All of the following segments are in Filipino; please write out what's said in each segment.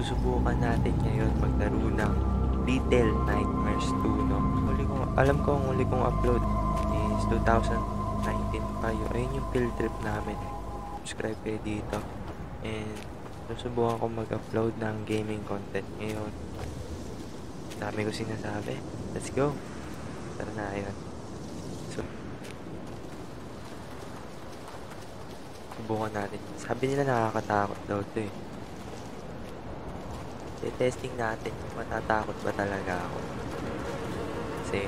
susubukan natin ngayon maglaro ng Little Nightmares 2, no? Huli ko, alam ko ang huli kong upload is 2019 pa yun. Ayun yung field trip namin. Subscribe kayo dito. And susubukan ko mag-upload ng gaming content ngayon. Dami ko sinasabi. Let's go. Tara na, ayun. So, subukan natin. Sabi nila nakakatakot daw to eh. Testing natin kung matatakot ba talaga ako. Kasi,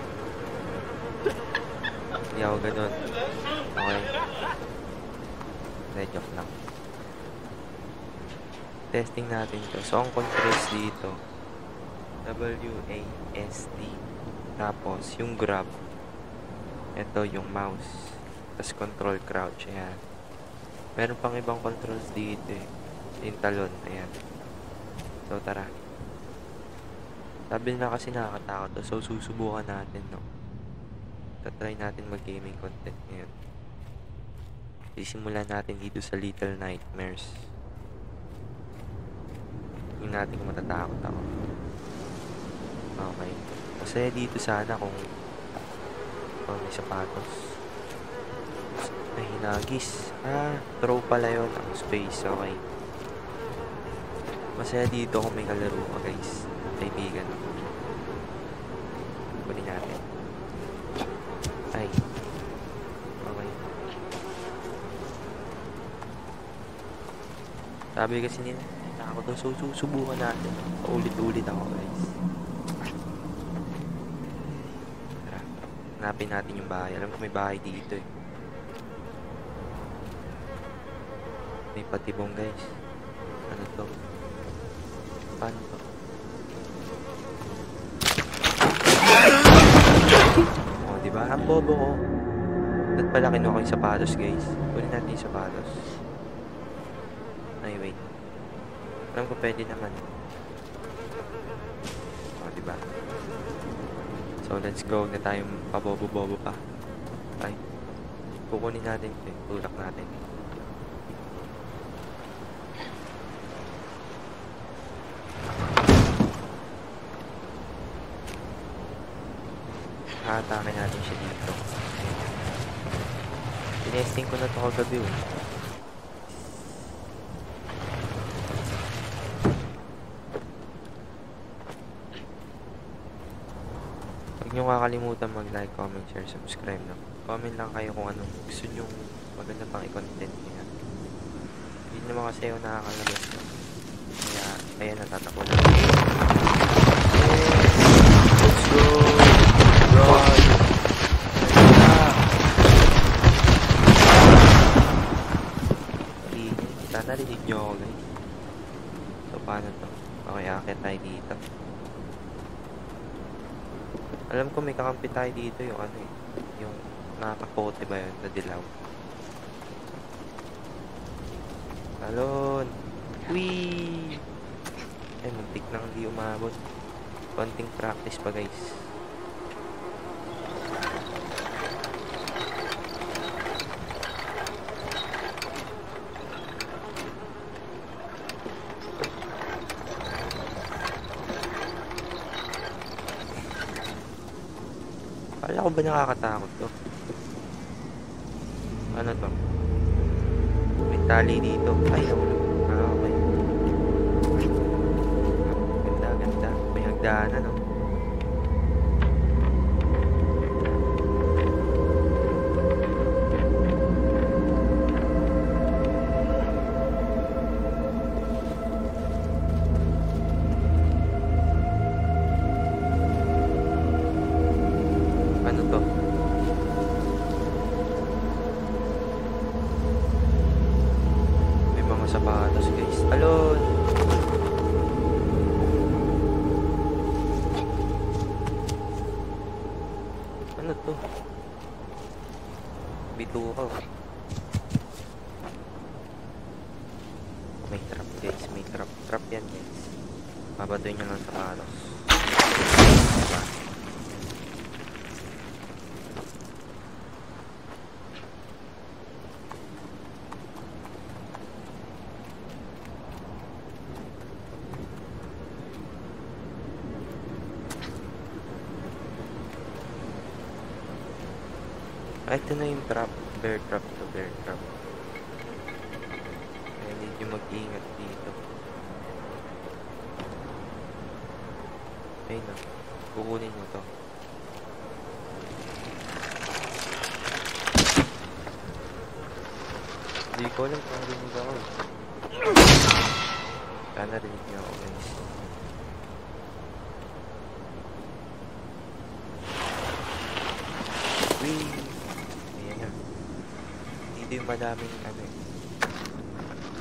hindi ako ganun. Okay? Joke lang. Testing natin to. So, ang controls dito, W-A-S-D. Tapos, yung grab. Ito, yung mouse. Tapos, control crouch. Ayan. Meron pang ibang controls dito eh. Yung talon. Ayan. So, tara. Sabi na kasi nakakatakot. So, susubukan natin, no? Tatry natin mag-gaming content ngayon. Sisimulan natin dito sa Little Nightmares. Tingnan natin kung matatakot ako. Okay. Kasi dito sana kung oh, may sapatos. Ay, hinagis. Ah, throw pala yun ang space. Okay. Masaya dito kung may kalaro ka, guys. Kaibigan. Kunin natin. Ay. Okay. Sabi kasi nila, ako to, so susubukan natin. Paulit-ulit ako, guys. Tara, hanapin natin yung bahay. Alam ko may bahay dito eh. May patibong, guys. Ano to? Paano to? Oh, di ba? Ang bobo ko. Ba't pala kinuha ko yung sapatos, guys? Kunin natin yung sapatos. Ay, wait. Alam ko pwede naman. Oh, di ba? So, let's go na tayong pabobo-bobo pa. Ay. Kukunin natin ito. Tulak natin. Haatake natin siya dito. Tinesting ko na ito kagabi oh. Huwag niyo kakalimutan mag-like, comment, share, subscribe no? Comment lang kayo kung anong gusto niyo maganda pang i-content niya. Hindi naman kasi ako nakakalabas. Kaya, ayan, natatakbo na. Alam ko may kakampi tayo dito yung ano eh. Yung nakakapote ba yun na dilaw. Talon! Whee! Ay, muntik nang hindi umabot. Konting practice pa guys. Kala ko ba nakakatakot to? Ano to? May tali dito. Ay, nahulog. To? Bitukaw. May trap, guys. May trap. Trap yan, guys. Babatoy nyo lang sapatos. Diba? Ah, ito na trap to trap. Kaya need nyo mag-ingat dito. Ayun na. Kukunin mo to. Hindi ko alam kung rinig ako eh. Sana rinig niyo ako guys. Wee! Ayan na. Dito yung madaming ano eh.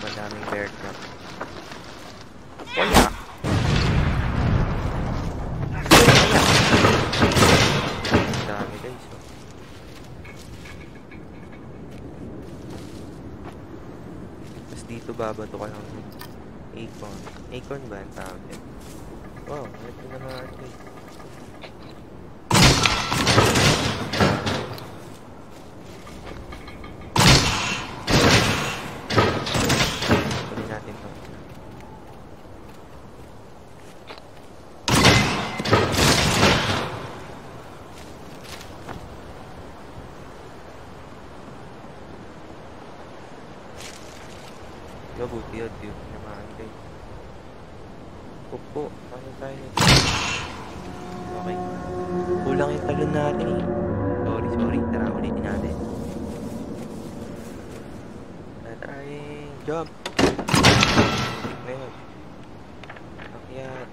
Madaming trap. Wala! Ang dami guys oh. Tapos dito babato ka ng acorn. Acorn ba ang tawag yan? Wow, ito na mga ito eh. Kunin natin to. Mabuti yun, di ko naman kayo. Pupo, ano tayo nito? Okay. Kulang yung talon natin eh. Sorry, sorry. Tara, ulitin natin. Tara, trying. Jump! Ngayon. Akyat.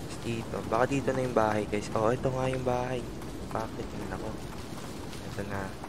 Tapos Dito. Baka dito na yung bahay guys. Oo, ito nga yung bahay. Bakit yun ako? Ito na.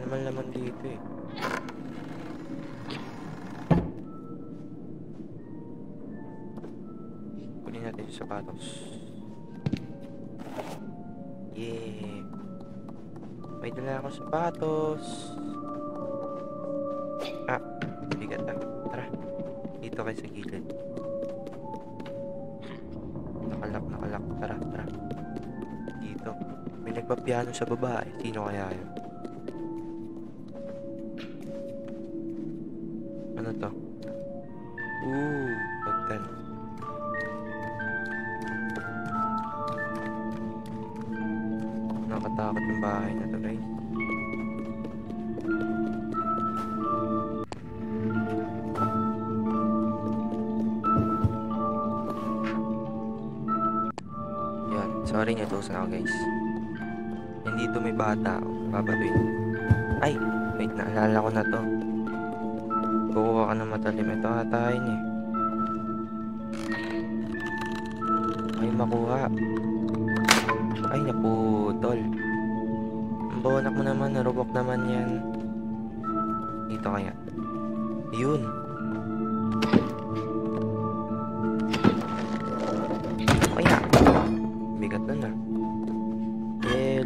Naman laman dito eh. Kunin natin yung sapatos. Yeah. May dala akong sapatos. Ah, bigat ah. Tara. Dito kayo sa gilid. Nakalak, nakalak. Tara, tara. Dito. May nagpapiano sa baba eh. Sino kaya yun?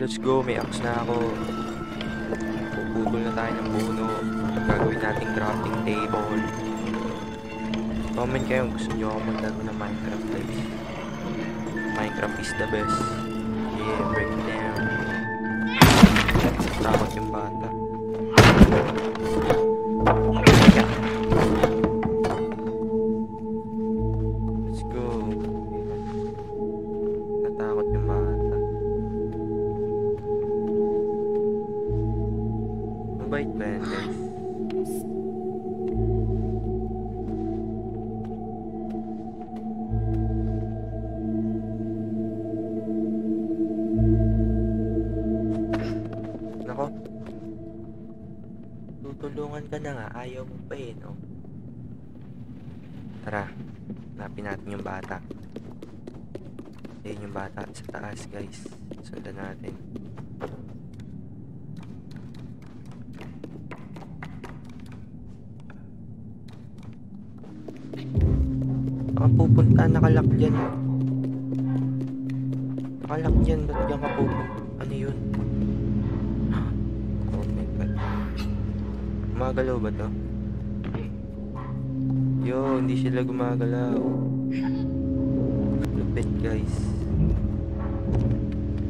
Let's go. May axe na ako. Puputol na tayo ng puno. Gagawin nating crafting table. Comment kayo kung gusto nyo ako maglaro ng Minecraft guys. Minecraft is the best. Yeah, break down. Takot yung bata. Ayaw mo pa eh, no? Tara, hanapin natin yung bata. Ayun yung bata sa taas, guys. Sundan natin. Saan ka pupunta? Nakalak dyan. Nakalak Gumagalaw ba to? Yo, hindi sila gumagalaw. Lupit guys.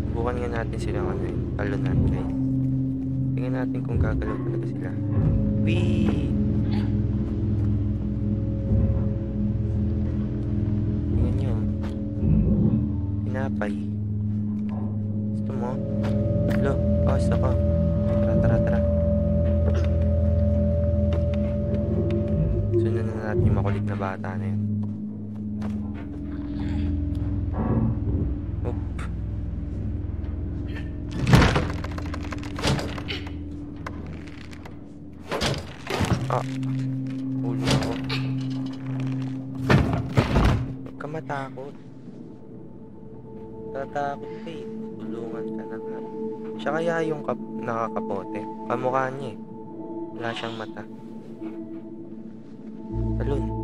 Subukan nga natin silang ano yun. Talunan guys. Tingnan natin kung gagalaw talaga sila. Wee! Tingnan nyo. Pinapay. Gusto mo? Lo, oh, gusto bata na yun. Oop. Ah. Huli ako. Huwag ka matakot. Tatakot ka eh. Tulungan ka na nga. Siya kaya yung kap nakakapote. Kamukha niya eh. Wala siyang mata. Talon.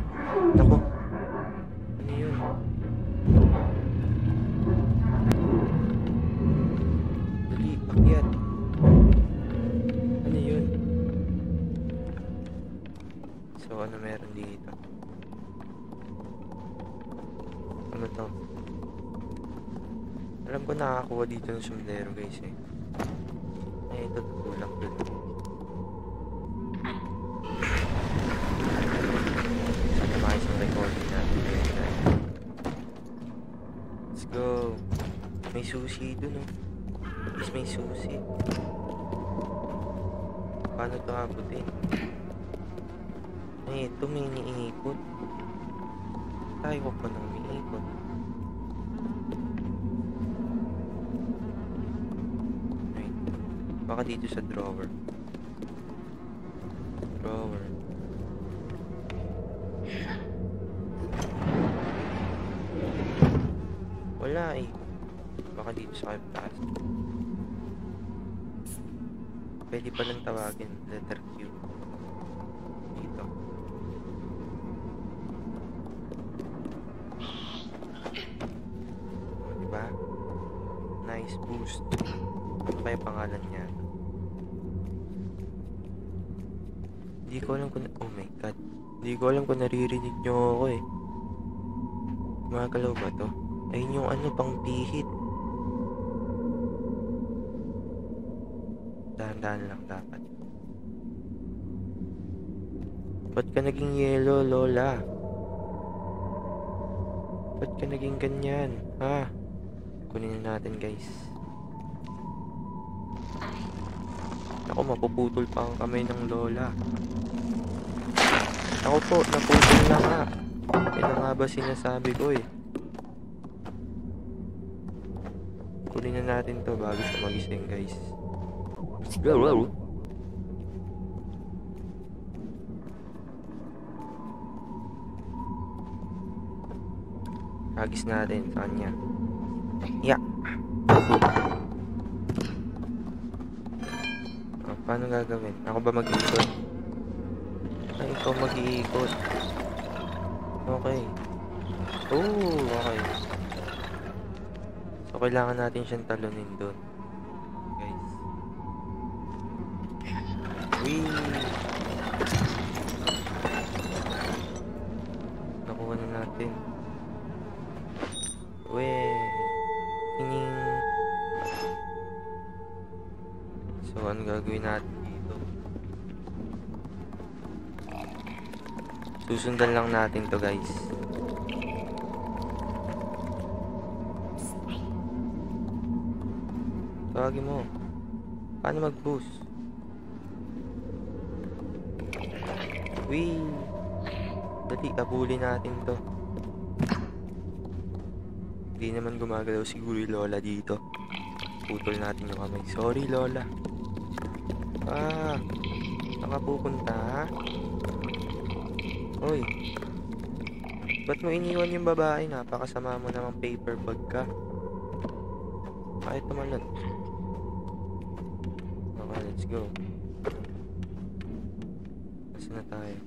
Alam ko nakakakuha dito ng sumdero guys eh. Eh, ito kulang dun. Sana maayos ang recording natin. Let's go. May susi dun oh. Least may susi. Paano to abutin? Ay, ito may iniipot. Tayo ko pa nang iniipot. Baka dito sa drawer. Drawer. Wala eh. Baka dito sa taas. Pwede palang tawagin. Letter Q. Dito. O, diba? Nice boost. Ano kaya pangalan niya? Hindi ko alam kung... Oh my god. Hindi ko alam kung naririnig nyo ako eh. Gumagalaw ba to? Ayun yung ano pang pihit. Dahan-dahan lang dapat. Ba't ka naging yellow, Lola? Ba't ka naging ganyan? Ha? Kunin na natin, guys. Ako, mapuputol pa ang kamay ng Lola. Ako po, naputol na nga. Ito nga ba sinasabi ko eh. Kunin na natin to bago siya magising, guys. Agis natin sa kanya. Ya. Oh, paano gagawin? Ako ba mag-iikot? Ay, ikaw mag-iikot. Okay. Oh, okay. So, kailangan natin siyang talunin doon. Guys. Wee! Nakuha na natin. Weh! Tining! So, ano gagawin natin Susundan lang natin to guys. Tawagin mo. Paano mag-boost? Wee! Dali, abulin natin to. Hindi naman gumagalaw siguro yung Lola dito. Putol natin yung kamay. Sorry, Lola. Ah! Saan ka pupunta, ha? Hoy! Ba't mo iniwan yung babae? Napakasama mo namang paper bag ka. Kahit tumalon. Okay, let's go. Saan na tayo?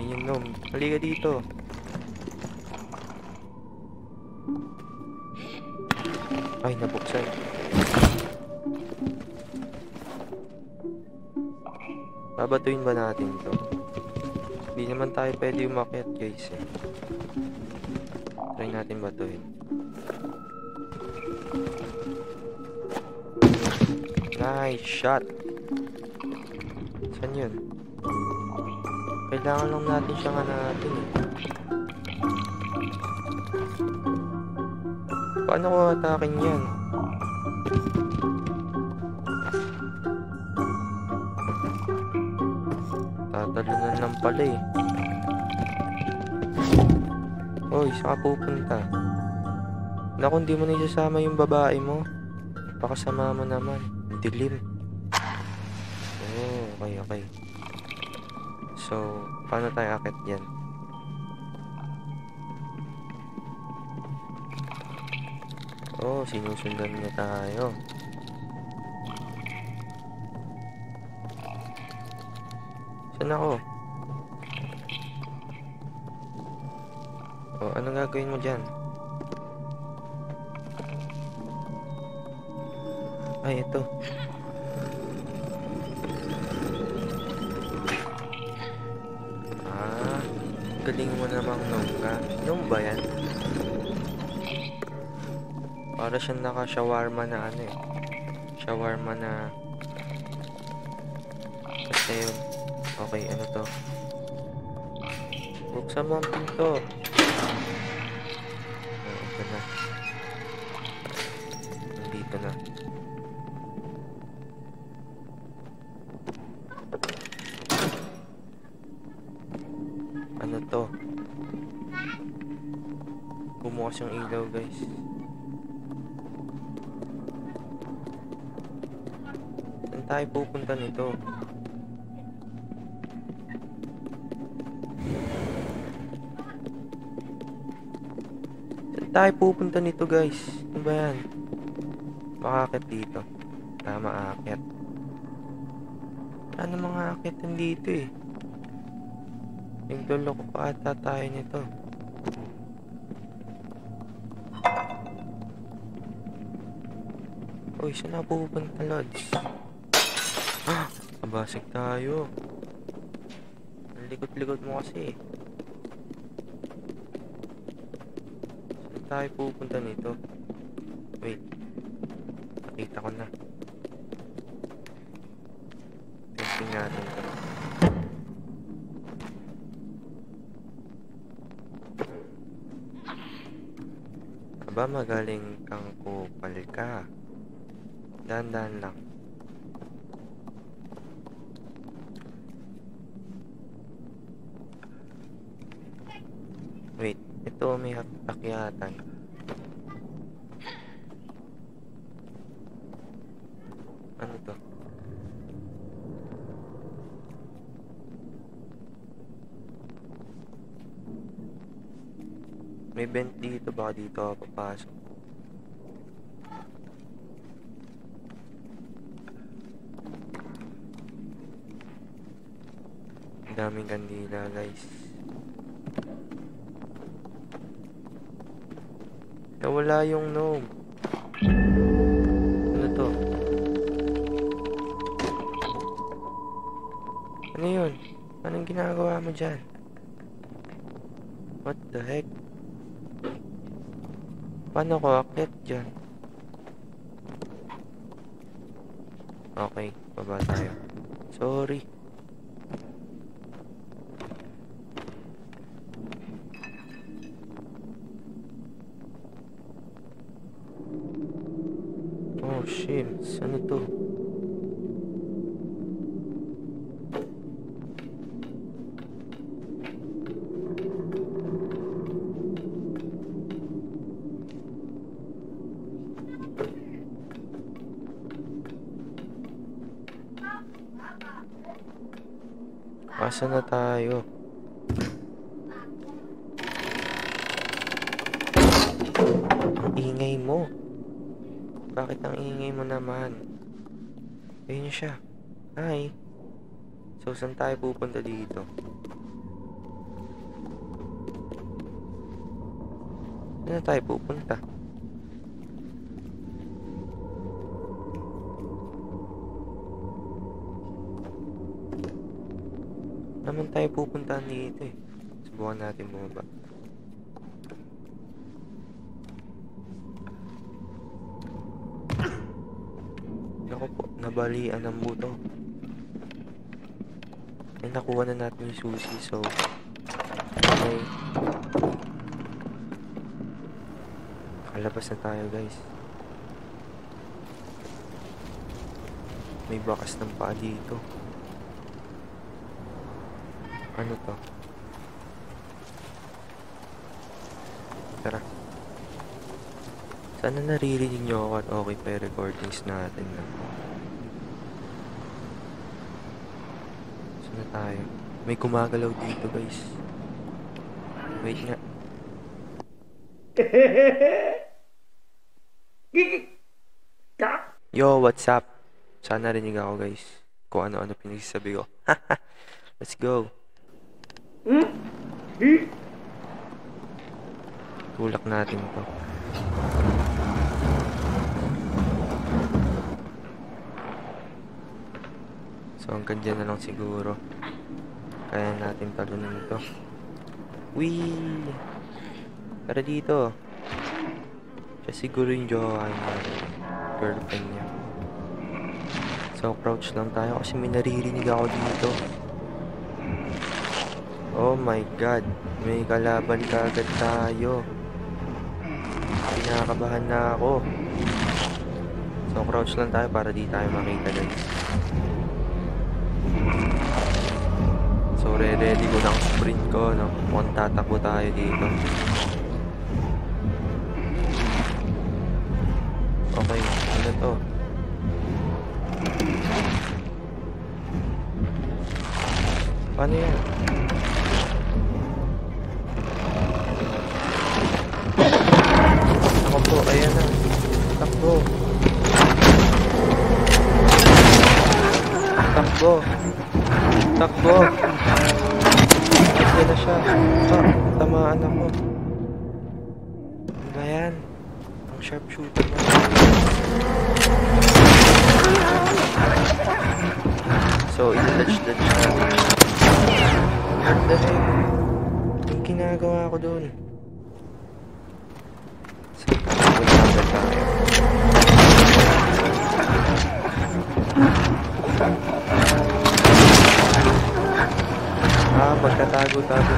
Ayun yung gnome. Halika dito. Ay, nabuksan. Babatuin ba natin to? Hindi naman tayo pwede umakyat guys eh. Try natin batuin. Nice shot! Saan yun? Kailangan lang natin siyang hanapin eh. Paano ko atakin yan? Pala eh. Saan ka pupunta? Naku, hindi mo na isasama yung babae mo. Pakasama mo naman. Dilim. Oh, okay, okay. So, paano tayo akit dyan? Oh, sinusundan niya tayo. Saan ako? Gagawin mo dyan? Ay, ito. Ah, galing mo namang nung ka. Nung ba yan? Para siyang naka-shawarma na ano eh. Shawarma na... Basta yun. Okay, ano to? Buksan mo ang pinto. Bumukas yung ilaw guys. Saan tayo pupunta nito? Saan tayo pupunta nito guys? Ano ba yan? Makakit dito. Tama, akit. Ano mga akitan dito eh? Nagloloko pa ata tayo nito. Uy, saan na pupunta, Lods? Ah! Kabasig tayo. Likot-likot mo kasi. Saan tayo pupunta nito? Wait. Nakita ko na. Testing natin to. Aba, magaling kang kupal ka. Dandan lang. Wait, ito may akyatan. Ano to? May ba ako papasok? Ang daming kandila guys. Nawala yung gnome. Ano to? Ano yun? Anong ginagawa mo dyan? What the heck? Paano ko akit dyan? Okay, baba tayo. Sorry. Oh shit, ano to? Asa na tayo? Ingay mo. Bakit ang ingay mo naman? Ayun siya. Hi. So, saan tayo pupunta dito? Saan na tayo pupunta? Naman tayo pupuntahan dito eh. Subukan natin bumaba. Naku po, nabalian ng buto. Ay, nakuha na natin yung susi, so... Okay. Kalabas na tayo, guys. May bakas ng paa dito. Ano to? Tara. Sana naririnig nyo ako at okay pa yung recordings natin. No? Saan na tayo? May gumagalaw dito guys. Wait nga. Yo, what's up? Sana narinig ako guys. Kung ano-ano pinagsasabi ko. Let's go. Tulak natin to. So hanggang dyan na lang siguro. Kaya natin talunin to. Wee! Tara dito. Siya siguro yung jowa niya. Girlfriend niya. So crouch lang tayo kasi may naririnig ako dito. Oh my god, may kalaban kagad tayo. Kinakabahan na ako. So crouch lang tayo para di tayo makita guys. So re-ready ko ng sprint ko, no? Mukhang tatakbo tayo dito. Okay, ano to? Paano yan? Takbo. Takbo. Ayan na siya. Ah, tamaan ako. Ano ba yan? Ang sharpshooter na. So, in-dodge-dodge na. What the heck? Yung ginagawa ko doon. gusta.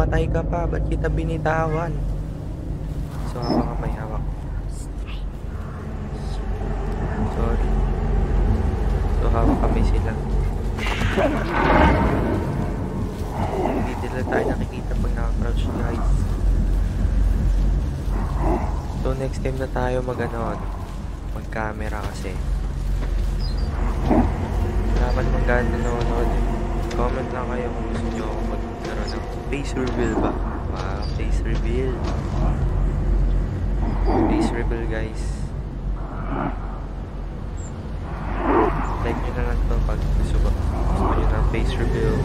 Namatay ka pa. Ba't kita binitawan? Mag ano, ano, mag camera kasi. Pa naman gano'n nanonood. Comment lang kayo kung gusto nyo magkaroon ng face reveal ba? Wow, face reveal. Face reveal guys. Like nyo na lang to pag gusto ba. Gusto nyo ng face reveal.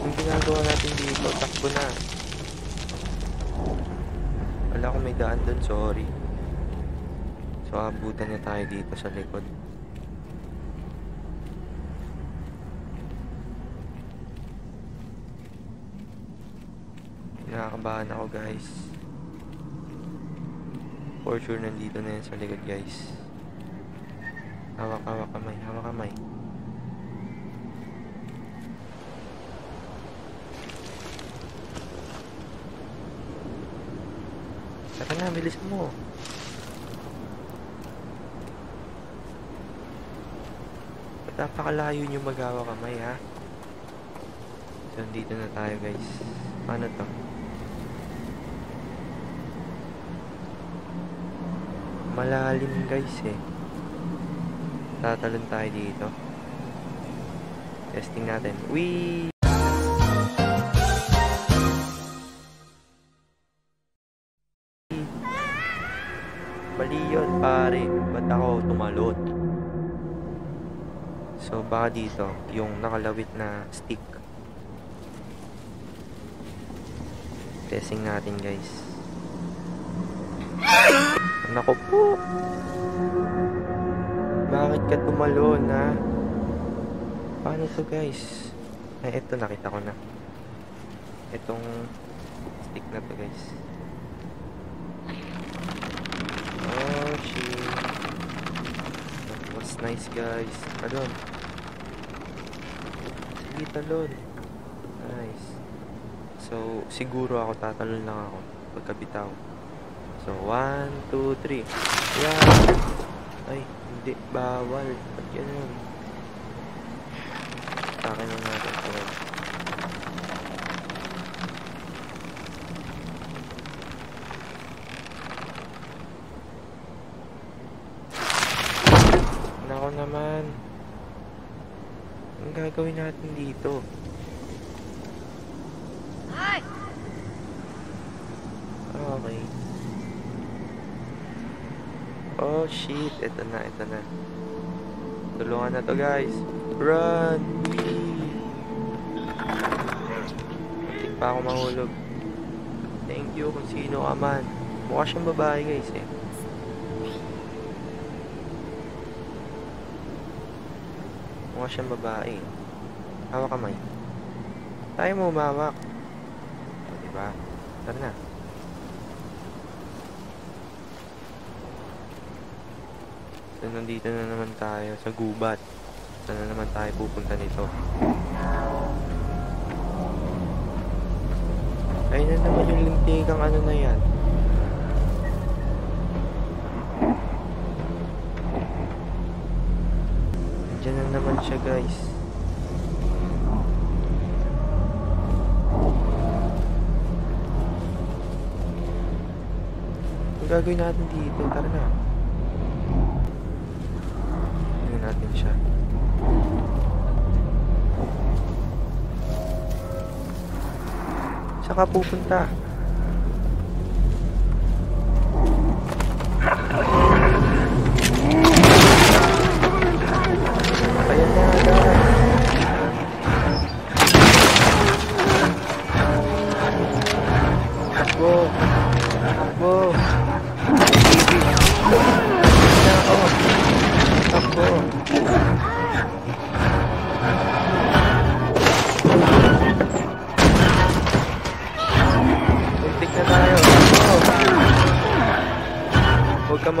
Yung ginagawa natin dito, takbo na. Wala akong may daan doon, sorry. So, abutan dito sa likod. Nakakabahan ako, guys. For sure, nandito na yan sa likod, guys. Hawak, hawak kamay, hawak kamay. Saka na, bilis mo. Napakalayo nyo magawa kamay, ha? So, dito na tayo, guys. Paano to? Malalim, guys, eh. Tatalon tayo dito. Testing natin. Wee! Baka dito, yung nakalawit na stick. Testing natin, guys. Nako po! Bakit ka tumalon, ha? Paano to, guys? Ay, eto, nakita ko na. Itong stick na to, guys. Oh, shit. That was nice, guys. Talon. Sige, talon. Nice. So, siguro ako tatalon lang ako pagkabitaw. So, one, two, three. Yan! Ay, hindi. Bawal. Ba't ganun? Akin lang natin ito. Nako naman. Ang gagawin natin dito? Okay. Oh shit, ito na, ito na. Tulungan na to guys. Run! Muntik pa ako mahulog. Thank you kung sino ka man. Mukha siyang babae guys eh. Mukha siyang babae. Hawak kamay. Tayo mo umawak. O, diba? Tara na. So, nandito na naman tayo sa gubat. Saan na naman tayo pupunta nito? Ayun na naman yung lintikang ano na yan. Diyan na naman siya guys. Gagawin natin dito, tara na. Tingnan natin siya. Saka pupunta.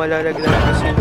Malalaglag kung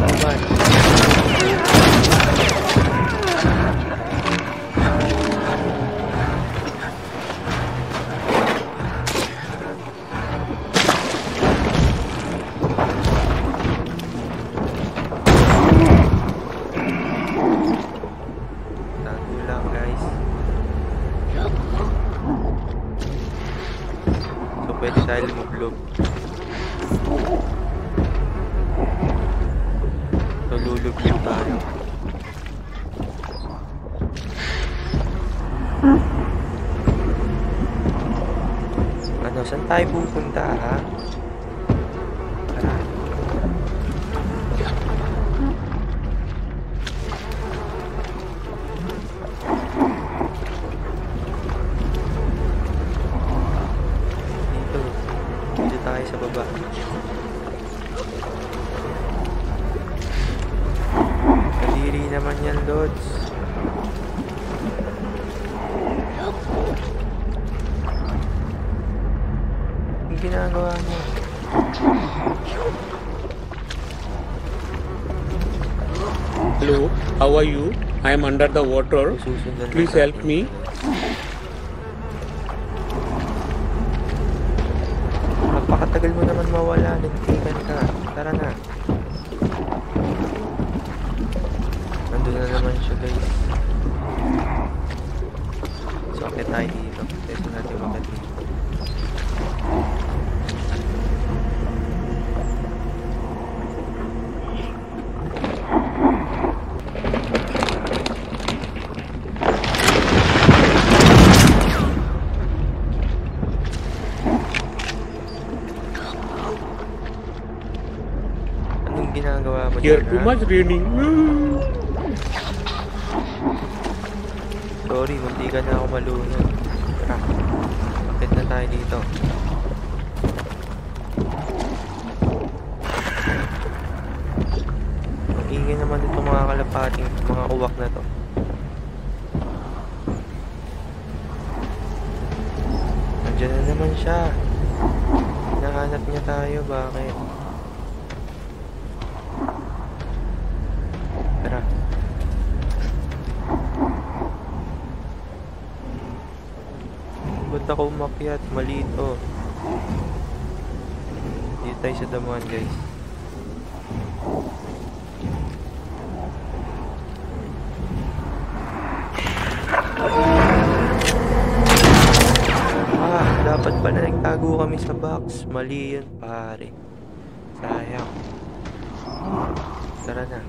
how are you? I am under the water. Please help me. Too much raining. Sorry, munti ka na ako malunod. Tara, bakit na tayo dito? Ang ingay naman itong mga kalapating, mga uwak na to. Nandiyan na naman siya. Hinahanap niya tayo, bakit? Ako umakyat? Mali ito. Dito tayo sa damuhan, guys. Ah, dapat pala nagtago kami sa box. Mali yun, pare. Sayang. Tara na.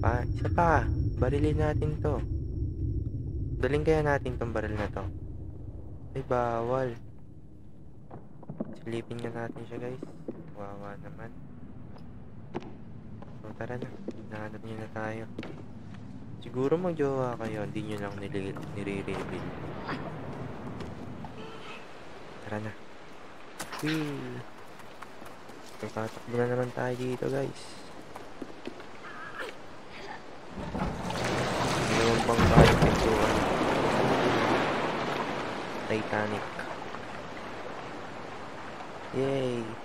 Pa. Isa pa. Barilin natin to. Daling kaya natin tong baril na to. Ay, bawal. Silipin nga natin siya guys. Wawa naman. So tara na. Nahanap niyo na tayo. Siguro magjowa kayo. Hindi nyo lang nire-reveal. Tara na. Whee! Nagtatakbo na naman tayo dito guys. Bondi Picture Titanic. Yay!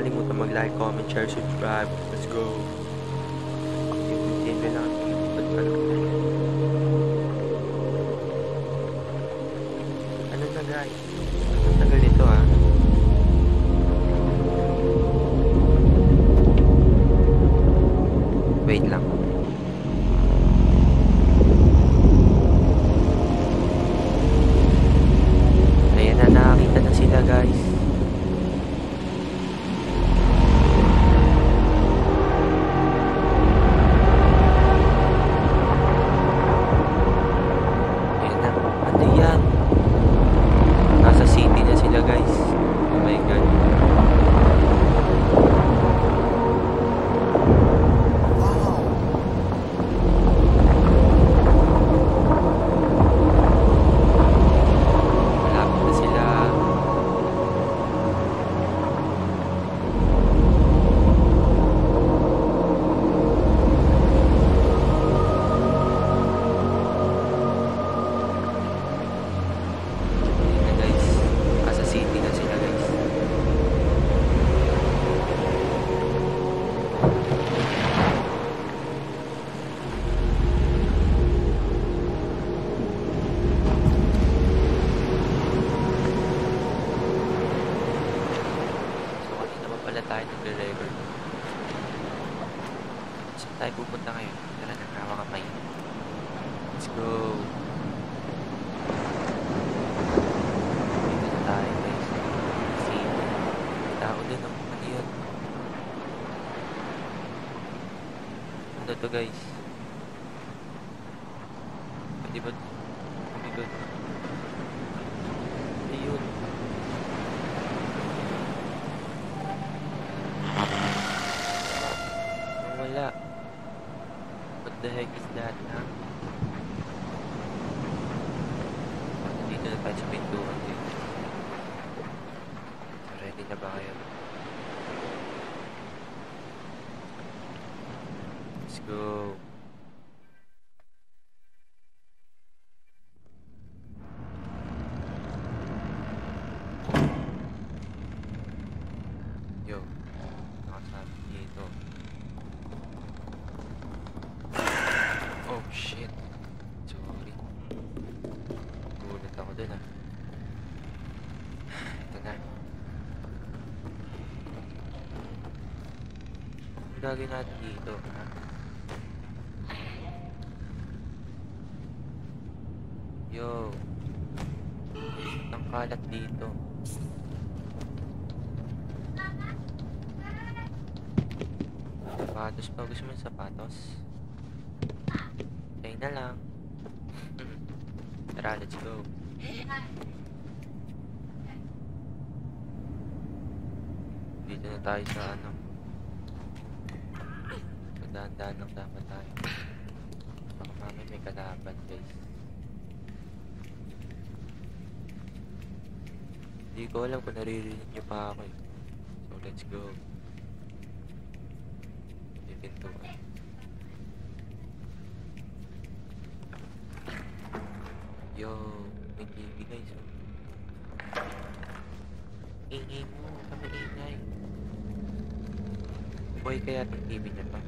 Nyo kakalimutan mag-like, comment, share, subscribe. Let's go! Tayo nagre-record. Saan tayo pupunta ngayon? Tara, nagkawa kamay. Let's go! Dito na tayo guys. Kasi, tao din ang ano yun. Ano to guys? Pwede ba? Pwede ba? Ayun. Ang wala. What the heck is that, ha? Dito na tayo sa pintuan din. So, ready na ba kayo? Let's go. Yo, nakasabi dito. Oh shit. Sorry. Gulat ako dun ah. Ito na. Ang gagawin natin dito? Yo. Ang kalat dito. Sapatos pa. Gusto mo ng sapatos? Tayo na lang. Tara, let's go. Dito na tayo sa ano. Dahan-dahan lang dapat tayo. Baka mamaya may kalaban, guys. Hindi ko alam kung naririnig niyo pa ako eh. So, let's go. May pintuan. Yo, may TV guys. Oh. Ingay mo, kami ingay. Boy, kaya itong TV niya pa.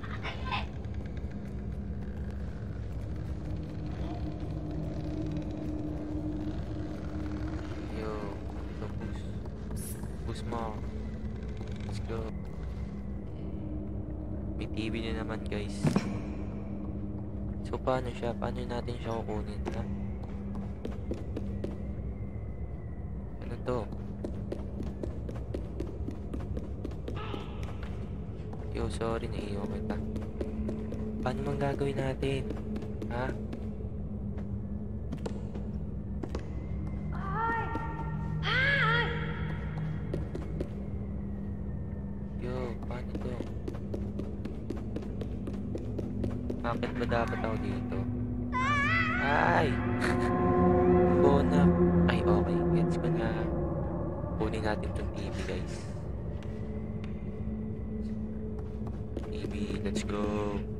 Yo, ito boost. Boost mo. Let's go. May TV na naman guys. So paano siya? Paano natin siya kukunin ha? Ano to? Yo, sorry naiiwan kita. Paano man gagawin natin? Ha? Yo, paano to? Bakit ba dapat ako dito? Ay! Bona. Ay, okay. Gets ko na. Kunin natin tong TV, guys. Let's go.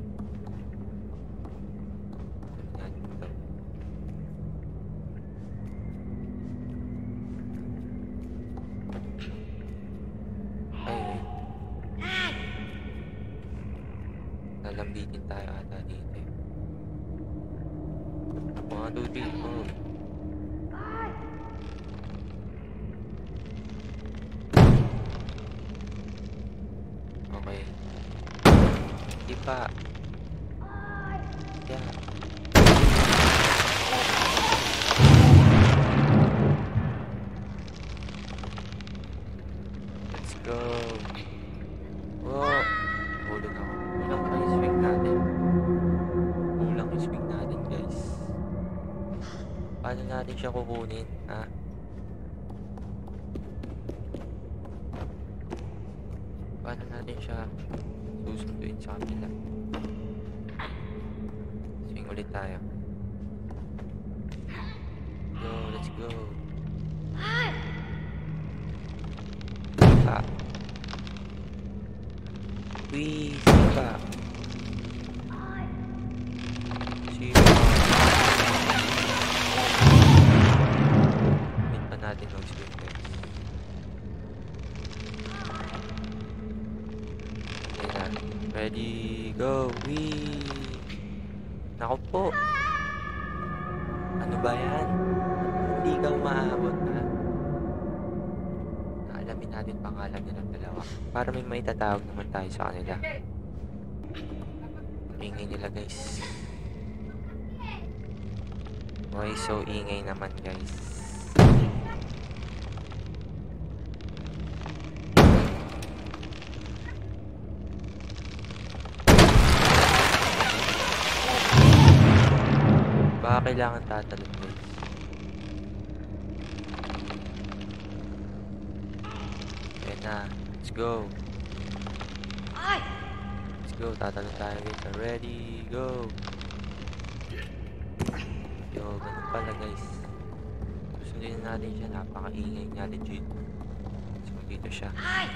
Para may maitatawag naman tayo sa kanila. Ingay nila guys. Why so ingay naman guys. Baka kailangan tatalon guys. Let's go. Ay! Let's go. Tatalo tayo guys. Ready, go. Yo, ganun pala guys. Susundin natin siya. Napakaingay niya legit. So, dito siya. Ay!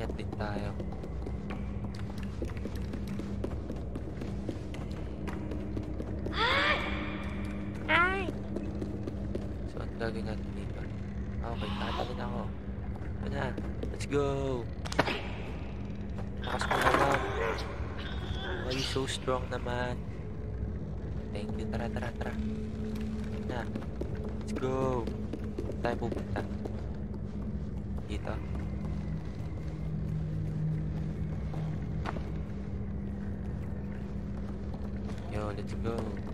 Akyat din tayo. So, ang gagawin natin dito? Okay, tatawin ako. Ito na. Let's go! Bukas mo na lang. Why you so strong naman? Thank you. Tara, tara, tara. Na. Let's go. Tayo pupunta. Dito. Go.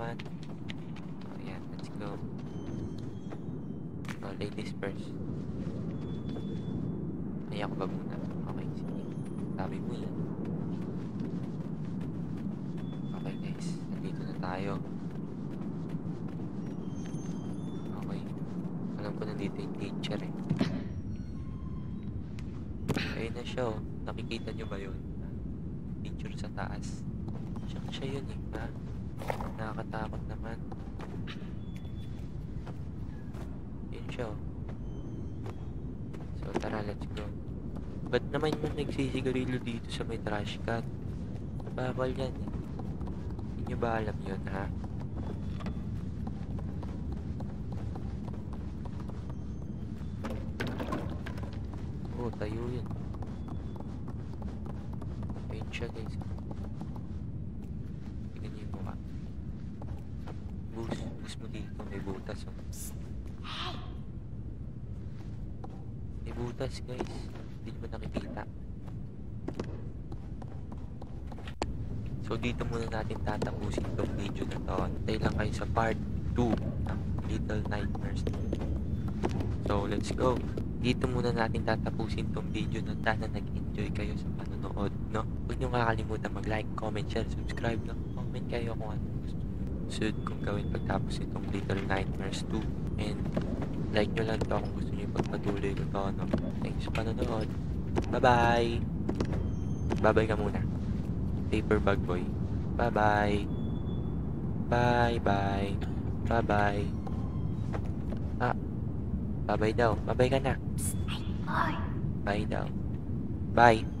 Naman. Oh, yan. Let's go. Oh, ladies first. Ay, ako ba muna? Okay, sige. Sabi mo yan. Okay guys, nandito na tayo. Okay. Alam ko nandito yung teacher eh. Ayun na siya oh. Nakikita nyo ba yun? Teacher sa taas. Siya siya yun eh, ha? Nakakatakot naman. Yun siya oh. So tara, let's go. Ba't naman yung nagsisigarilyo dito sa may trash can? Bawal yan eh. Hindi nyo ba alam yun, ha? Oh, tayo yun. Ayun siya, guys. Tingnan niyo yung mukha. Boost, boost mo dito. May butas, oh. May butas, guys. Hindi ba nakikita? So, dito muna natin tatapusin itong video na to. Antay lang kayo sa part 2 ng Little Nightmares. So, let's go. Dito muna natin tatapusin tong video na sana nag-enjoy kayo sa panonood, no? Huwag nyo kakalimutan mag-like, comment, share, subscribe, no? Comment kayo kung ano suit kong gawin pagtapos itong Little Nightmares 2. And like nyo lang to kung gusto nyo ipagpatuloy ko to, no? Thanks sa panonood. Bye-bye! Bye-bye ka muna. Paper bag boy. Bye-bye! Bye-bye! Bye-bye! Ah, bye-bye daw. Bye-bye ka na. Bye daw. Bye.